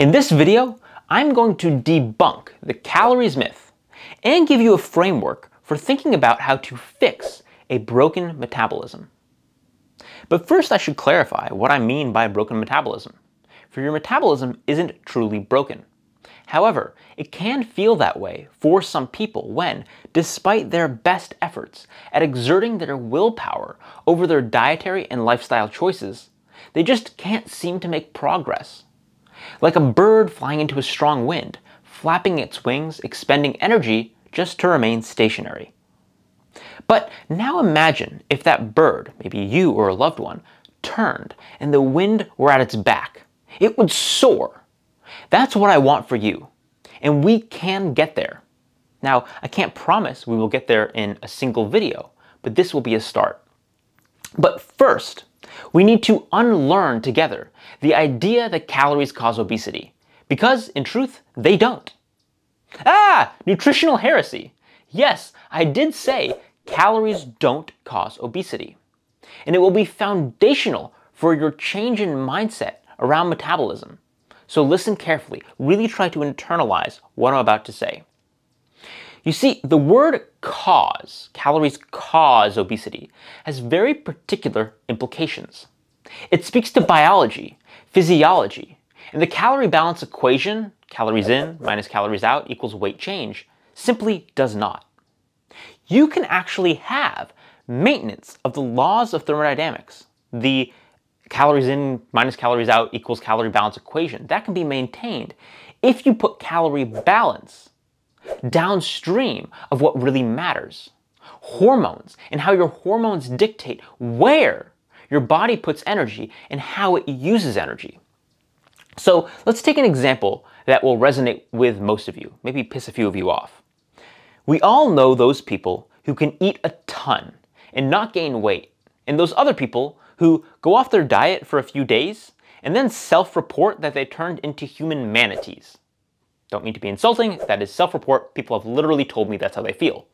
In this video, I'm going to debunk the calories myth and give you a framework for thinking about how to fix a broken metabolism. But first I should clarify what I mean by broken metabolism, for your metabolism isn't truly broken. However, it can feel that way for some people when, despite their best efforts at exerting their willpower over their dietary and lifestyle choices, they just can't seem to make progress. Like a bird flying into a strong wind, flapping its wings, expending energy just to remain stationary. But now imagine if that bird, maybe you or a loved one, turned and the wind were at its back. It would soar. That's what I want for you. And we can get there. Now, I can't promise we will get there in a single video, but this will be a start. But first, we need to unlearn together the idea that calories cause obesity, because in truth, they don't. Ah, nutritional heresy. Yes, I did say calories don't cause obesity. And it will be foundational for your change in mindset around metabolism. So listen carefully, really try to internalize what I'm about to say. You see, the word cause, calories cause obesity, has very particular implications. It speaks to biology, physiology, and the calorie balance equation, calories in minus calories out equals weight change, simply does not. You can actually have maintenance of the laws of thermodynamics, the calories in minus calories out equals calorie balance equation. That can be maintained if you put calorie balance downstream of what really matters. Hormones and how your hormones dictate where your body puts energy and how it uses energy. So let's take an example that will resonate with most of you, maybe piss a few of you off. We all know those people who can eat a ton and not gain weight, and those other people who go off their diet for a few days and then self-report that they turned into human manatees. Don't mean to be insulting, that is self-report. People have literally told me that's how they feel.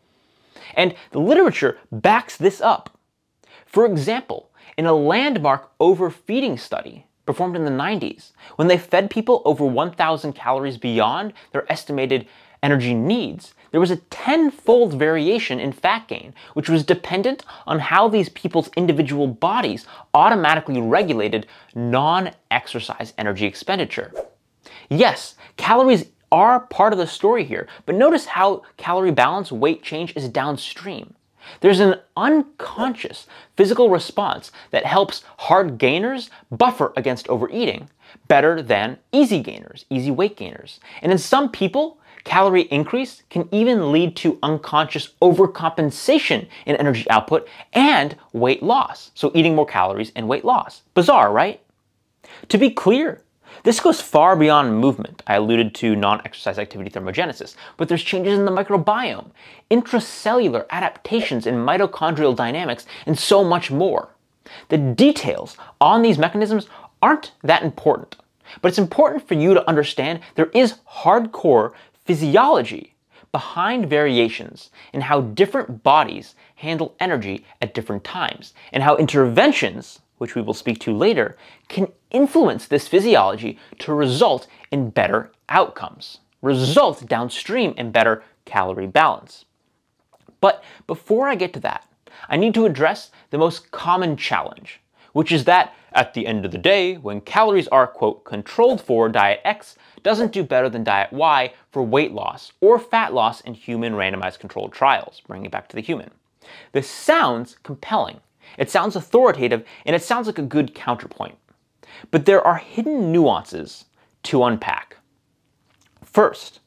And the literature backs this up. For example, in a landmark overfeeding study performed in the 90s, when they fed people over 1,000 calories beyond their estimated energy needs, there was a tenfold variation in fat gain, which was dependent on how these people's individual bodies automatically regulated non-exercise energy expenditure. Yes, calories are part of the story here, but notice how calorie balance weight change is downstream. There's an unconscious physical response that helps hard gainers buffer against overeating better than easy gainers, easy weight gainers. And in some people, calorie increase can even lead to unconscious overcompensation in energy output and weight loss. So eating more calories and weight loss. Bizarre, right? To be clear, this goes far beyond movement. I alluded to non-exercise activity thermogenesis, but there's changes in the microbiome, intracellular adaptations in mitochondrial dynamics, and so much more. The details on these mechanisms aren't that important, but it's important for you to understand there is hardcore physiology behind variations in how different bodies handle energy at different times, and how interventions which we will speak to later, can influence this physiology to result in better outcomes, result downstream in better calorie balance. But before I get to that, I need to address the most common challenge, which is that at the end of the day, when calories are, quote, controlled for, diet X doesn't do better than diet Y for weight loss or fat loss in human randomized controlled trials, bringing it back to the human. This sounds compelling, it sounds authoritative and it sounds like a good counterpoint. But there are hidden nuances to unpack. First,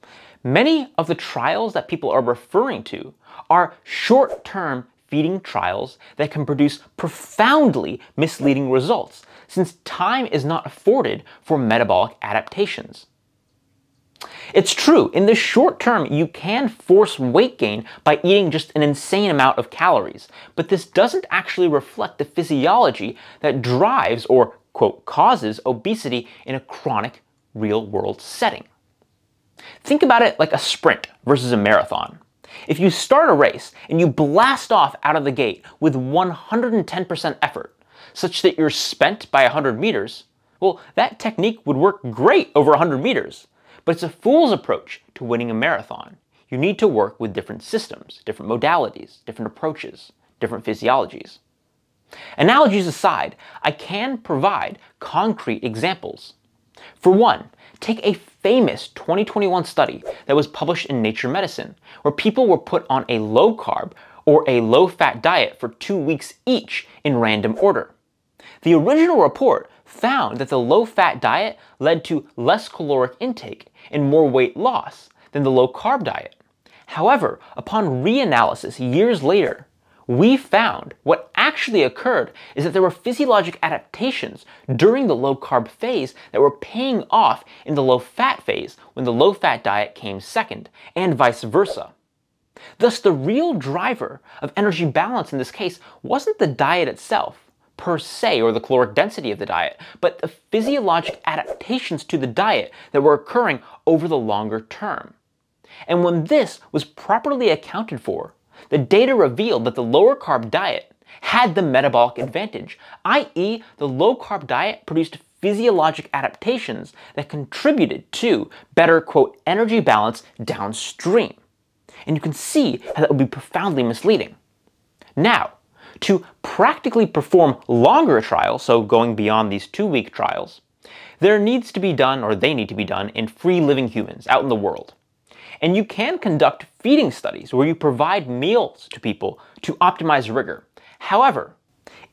many of the trials that people are referring to are short-term feeding trials that can produce profoundly misleading results since time is not afforded for metabolic adaptations. It's true, in the short term, you can force weight gain by eating just an insane amount of calories, but this doesn't actually reflect the physiology that drives or, quote, causes obesity in a chronic real world setting. Think about it like a sprint versus a marathon. If you start a race and you blast off out of the gate with 110% effort, such that you're spent by 100 meters, Well, that technique would work great over 100 meters, but it's a fool's approach to winning a marathon. You need to work with different systems, different modalities, different approaches, different physiologies. Analogies aside, I can provide concrete examples. For one, take a famous 2021 study that was published in Nature Medicine, where people were put on a low carb or a low fat diet for two weeks each in random order. The original report found that the low fat diet led to less caloric intake and more weight loss than the low carb diet. However, upon reanalysis years later, we found what actually occurred is that there were physiologic adaptations during the low carb phase that were paying off in the low fat phase when the low fat diet came second, and vice versa. Thus, the real driver of energy balance in this case wasn't the diet itself, per se, or the caloric density of the diet, but the physiologic adaptations to the diet that were occurring over the longer term. And when this was properly accounted for, the data revealed that the lower carb diet had the metabolic advantage, i.e., the low carb diet produced physiologic adaptations that contributed to better, quote, energy balance downstream. And you can see how that would be profoundly misleading. Now, to practically perform longer trials, so going beyond these two week trials, there needs to be done, or they need to be done, in free living humans out in the world. And you can conduct feeding studies where you provide meals to people to optimize rigor. However,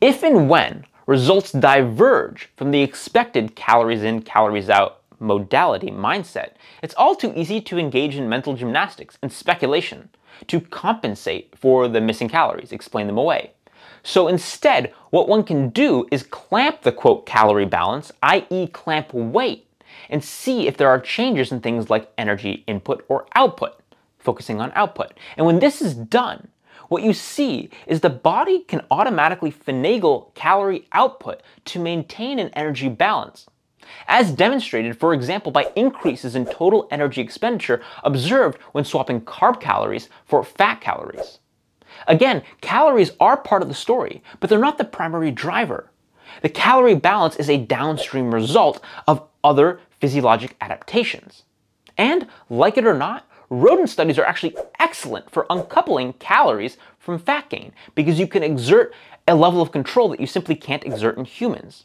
if and when results diverge from the expected calories in, calories out modality mindset, it's all too easy to engage in mental gymnastics and speculation to compensate for the missing calories, explain them away. So instead, what one can do is clamp the quote calorie balance, i.e. clamp weight, and see if there are changes in things like energy input or output, focusing on output. And when this is done, what you see is the body can automatically finagle calorie output to maintain an energy balance. As demonstrated, for example, by increases in total energy expenditure observed when swapping carb calories for fat calories. Again, calories are part of the story, but they're not the primary driver. The calorie balance is a downstream result of other physiologic adaptations. And, like it or not, rodent studies are actually excellent for uncoupling calories from fat gain because you can exert a level of control that you simply can't exert in humans.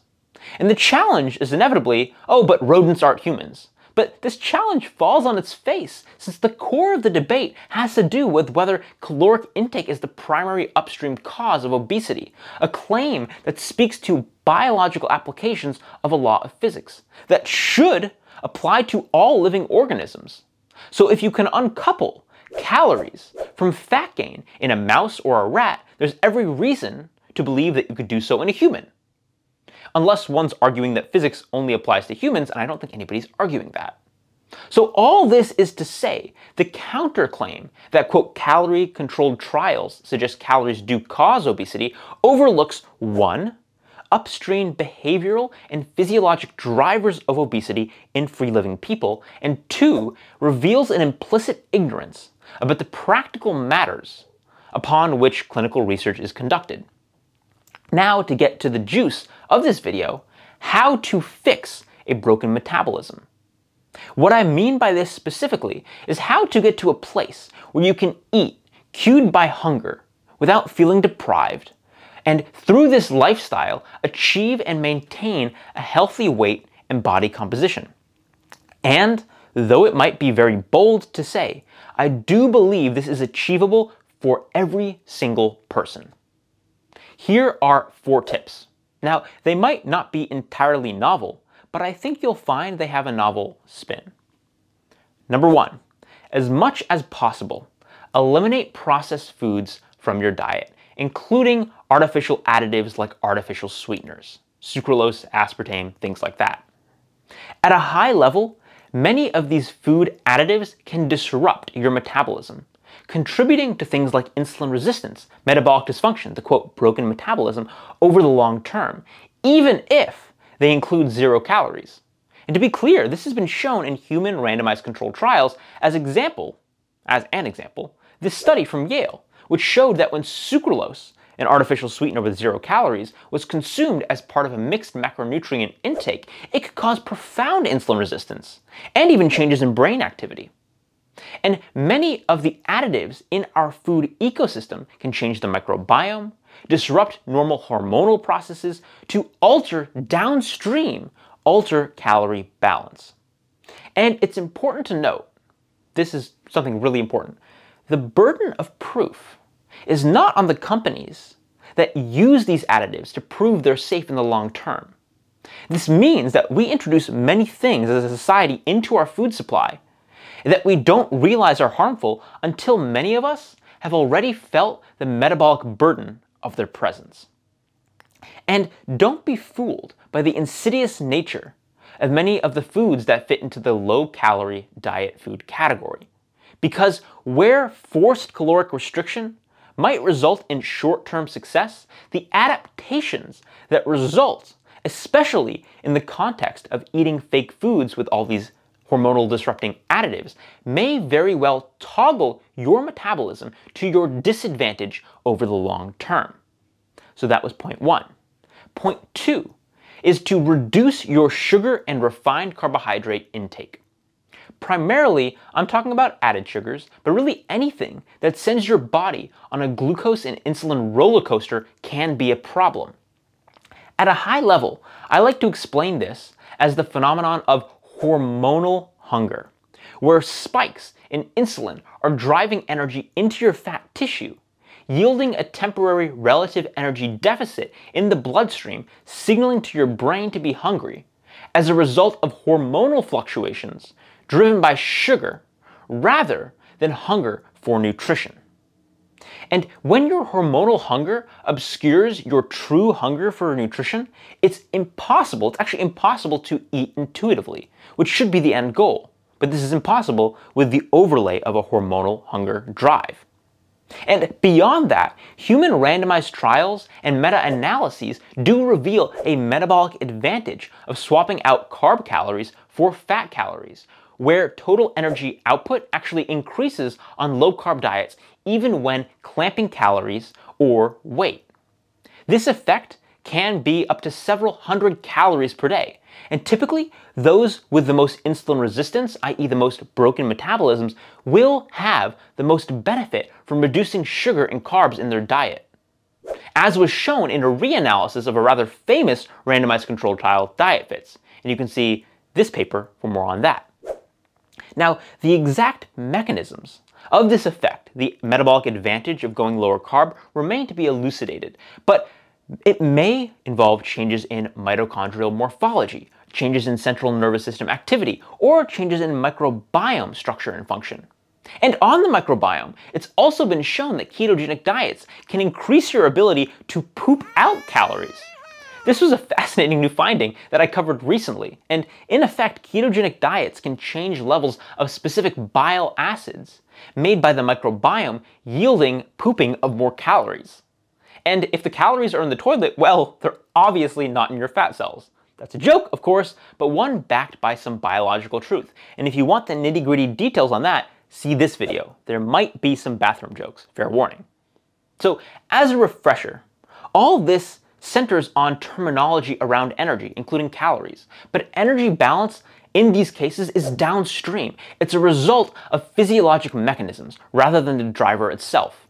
And the challenge is inevitably, oh, but rodents aren't humans. But this challenge falls on its face, since the core of the debate has to do with whether caloric intake is the primary upstream cause of obesity, a claim that speaks to biological applications of a law of physics that should apply to all living organisms. So if you can uncouple calories from fat gain in a mouse or a rat, there's every reason to believe that you could do so in a human unless one's arguing that physics only applies to humans, and I don't think anybody's arguing that. So all this is to say, the counterclaim that, quote, calorie-controlled trials suggest calories do cause obesity overlooks one, upstream behavioral and physiologic drivers of obesity in free-living people, and two, reveals an implicit ignorance about the practical matters upon which clinical research is conducted. Now to get to the juice of this video, how to fix a broken metabolism. What I mean by this specifically is how to get to a place where you can eat cued by hunger without feeling deprived, and through this lifestyle, achieve and maintain a healthy weight and body composition. And though it might be very bold to say, I do believe this is achievable for every single person. Here are four tips. Now, they might not be entirely novel, but I think you'll find they have a novel spin. Number one, as much as possible, eliminate processed foods from your diet, including artificial additives like artificial sweeteners, sucralose, aspartame, things like that. At a high level, many of these food additives can disrupt your metabolism, contributing to things like insulin resistance, metabolic dysfunction, the quote, broken metabolism, over the long term, even if they include zero calories. And to be clear, this has been shown in human randomized controlled trials as example, as an example, this study from Yale, which showed that when sucralose, an artificial sweetener with zero calories, was consumed as part of a mixed macronutrient intake, it could cause profound insulin resistance and even changes in brain activity. And many of the additives in our food ecosystem can change the microbiome, disrupt normal hormonal processes to alter downstream, alter calorie balance. And it's important to note, this is something really important, the burden of proof is not on the companies that use these additives to prove they're safe in the long term. This means that we introduce many things as a society into our food supply that we don't realize are harmful until many of us have already felt the metabolic burden of their presence. And don't be fooled by the insidious nature of many of the foods that fit into the low calorie diet food category. Because where forced caloric restriction might result in short term success, the adaptations that result, especially in the context of eating fake foods with all these hormonal disrupting additives, may very well toggle your metabolism to your disadvantage over the long term. So that was point one. Point two is to reduce your sugar and refined carbohydrate intake. Primarily, I'm talking about added sugars, but really anything that sends your body on a glucose and insulin roller coaster can be a problem. At a high level, I like to explain this as the phenomenon of hormonal hunger, where spikes in insulin are driving energy into your fat tissue, yielding a temporary relative energy deficit in the bloodstream, signaling to your brain to be hungry, as a result of hormonal fluctuations driven by sugar rather than hunger for nutrition. And when your hormonal hunger obscures your true hunger for nutrition, it's impossible, it's actually impossible to eat intuitively, which should be the end goal. But this is impossible with the overlay of a hormonal hunger drive. And beyond that, human randomized trials and meta-analyses do reveal a metabolic advantage of swapping out carb calories for fat calories, where total energy output actually increases on low carb diets even when clamping calories or weight. This effect can be up to several hundred calories per day, and typically those with the most insulin resistance, i.e. the most broken metabolisms, will have the most benefit from reducing sugar and carbs in their diet. As was shown in a reanalysis of a rather famous randomized controlled trial, Diet Fits. and you can see this paper for more on that. Now, the exact mechanisms of this effect, the metabolic advantage of going lower carb, remain to be elucidated, but it may involve changes in mitochondrial morphology, changes in central nervous system activity, or changes in microbiome structure and function. And on the microbiome, it's also been shown that ketogenic diets can increase your ability to poop out calories. This was a fascinating new finding that I covered recently, and in effect, ketogenic diets can change levels of specific bile acids made by the microbiome, yielding pooping of more calories. And if the calories are in the toilet, well, they're obviously not in your fat cells. That's a joke, of course, but one backed by some biological truth. And if you want the nitty gritty details on that, see this video. There might be some bathroom jokes, fair warning. So, as a refresher, all this centers on terminology around energy, including calories. But energy balance in these cases is downstream. It's a result of physiologic mechanisms rather than the driver itself.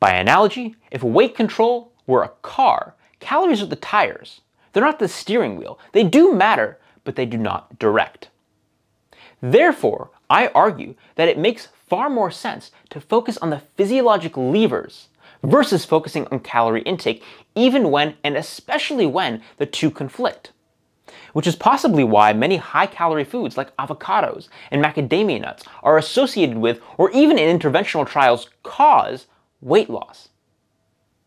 By analogy, if weight control were a car, calories are the tires. They're not the steering wheel. They do matter, but they do not direct. Therefore, I argue that it makes far more sense to focus on the physiologic levers versus focusing on calorie intake, even when and especially when the two conflict. Which is possibly why many high calorie foods like avocados and macadamia nuts are associated with, or even in interventional trials, cause weight loss.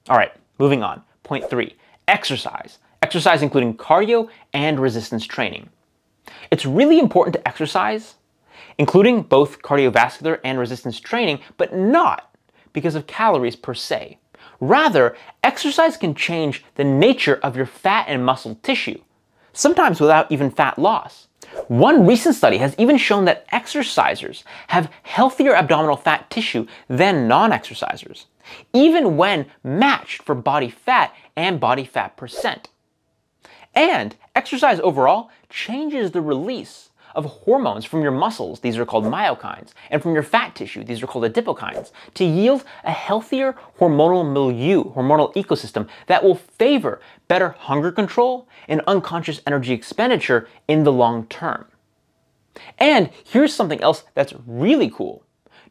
All right, moving on. Point three exercise. Exercise including cardio and resistance training. It's really important to exercise, including both cardiovascular and resistance training, but not because of calories per se. Rather, exercise can change the nature of your fat and muscle tissue, sometimes without even fat loss. One recent study has even shown that exercisers have healthier abdominal fat tissue than non-exercisers. even when matched for body fat and body fat percent. And exercise overall changes the release of hormones from your muscles, these are called myokines, and from your fat tissue, these are called adipokines, to yield a healthier hormonal milieu, hormonal ecosystem that will favor better hunger control and unconscious energy expenditure in the long term. And here's something else that's really cool.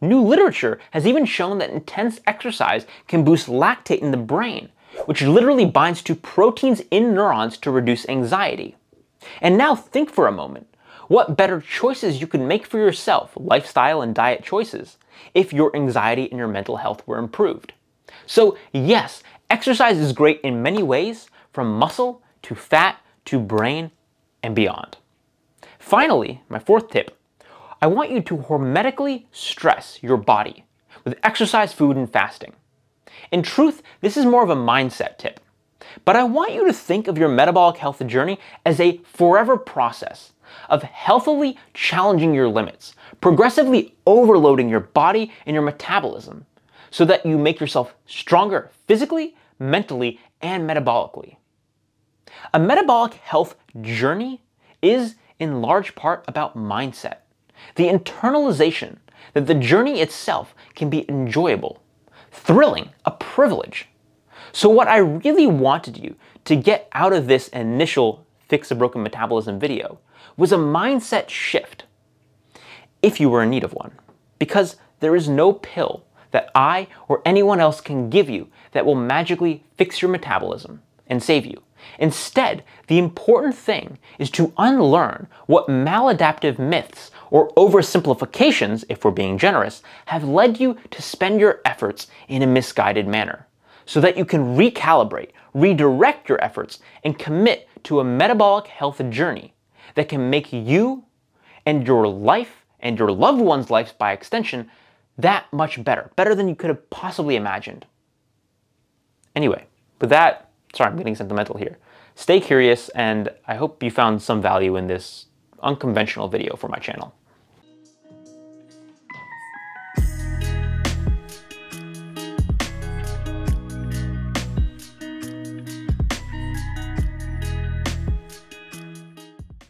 New literature has even shown that intense exercise can boost lactate in the brain, which literally binds to proteins in neurons to reduce anxiety. And now think for a moment what better choices you could make for yourself, lifestyle and diet choices, if your anxiety and your mental health were improved. So, yes, exercise is great in many ways, from muscle to fat to brain and beyond. Finally, my fourth tip I want you to hormetically stress your body with exercise, food, and fasting. In truth, this is more of a mindset tip. But I want you to think of your metabolic health journey as a forever process of healthily challenging your limits, progressively overloading your body and your metabolism so that you make yourself stronger physically, mentally, and metabolically. A metabolic health journey is in large part about mindset. The internalization that the journey itself can be enjoyable, thrilling, a privilege. So what I really wanted you to get out of this initial Fix a Broken Metabolism video was a mindset shift, if you were in need of one. Because there is no pill that I or anyone else can give you that will magically fix your metabolism and save you. Instead, the important thing is to unlearn what maladaptive myths or oversimplifications, if we're being generous, have led you to spend your efforts in a misguided manner so that you can recalibrate, redirect your efforts, and commit to a metabolic health journey that can make you and your life and your loved one's lives by extension that much better, better than you could have possibly imagined. Anyway, with that, sorry, I'm getting sentimental here. Stay curious, and I hope you found some value in this unconventional video for my channel.